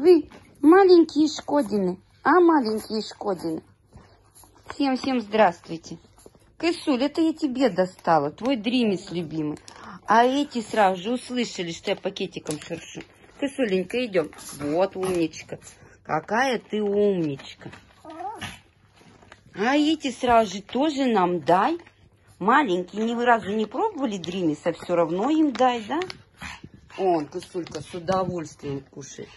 Вы маленькие Шкодины, а маленькие Шкодины. Всем-всем здравствуйте. Кайсуль, это я тебе достала, твой дримис любимый. А эти сразу же услышали, что я пакетиком шуршу. Кайсуленька, идем. Вот умничка. Какая ты умничка. А эти сразу же тоже нам дай. Маленькие ни разу не пробовали дримиса, все равно им дай, да? Он, косулька, с удовольствием кушает.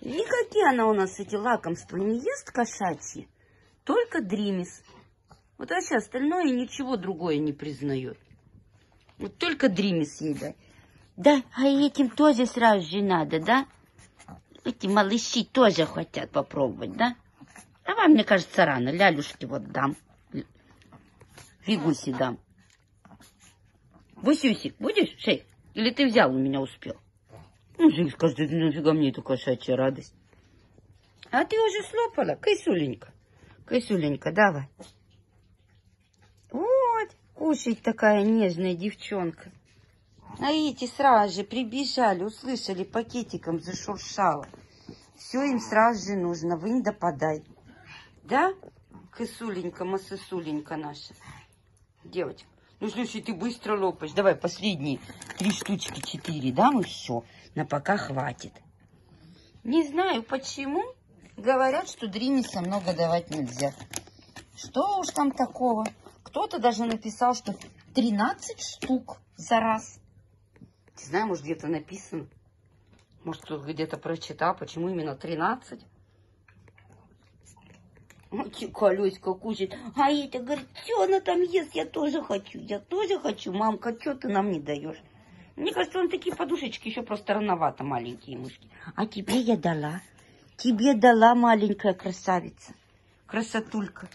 Никакие она у нас эти лакомства не ест кошачьи, только дримис. Вот вообще остальное ничего другое не признает. Вот только дримис ей дай. Да, а этим тоже сразу же надо, да? Эти малыши тоже хотят попробовать, да? А вам, мне кажется, рано. Лялюшки вот дам. Фигуси дам. Васюсик, будешь, шей? Или ты взял у меня успел? Ну, Жень, каждый день нафига мне эта кошачья радость. А ты уже слопала, Кайсуленька. Кайсуленька, давай. Вот, кушать такая нежная девчонка. А эти сразу же прибежали, услышали, пакетиком зашуршало. Все им сразу же нужно, вынь да подай. Да, кысуленька, масысуленька наша? Девочка. Ну, слушай, ты быстро лопаешь. Давай последние три штучки, четыре, да, мы все. На пока хватит. Не знаю, почему. Говорят, что дримиса много давать нельзя. Что уж там такого? Кто-то даже написал, что 13 штук за раз. Не знаю, может, где-то написано. Может, кто где-то прочитал, почему именно 13. Колеська кушает. А это говорит, что она там ест, я тоже хочу. Я тоже хочу. Мамка, что ты нам не даешь? Мне кажется, он такие подушечки еще просто рановато, маленькие мышки. А тебе я дала. Тебе дала маленькая красавица. Красотулька.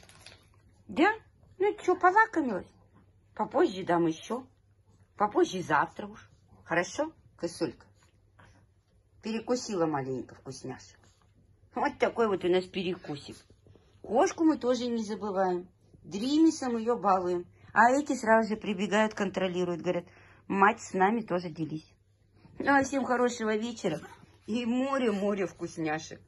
Да? Ну что, полакомилась? Попозже дам еще. Попозже завтра уж. Хорошо, косулька? Перекусила маленько вкусняшек. Вот такой вот у нас перекусик. Кошку мы тоже не забываем. Дримисом ее балуем. А эти сразу же прибегают, контролируют. Говорят, мать, с нами тоже делись. Ну, а всем хорошего вечера. И море-море вкусняшек.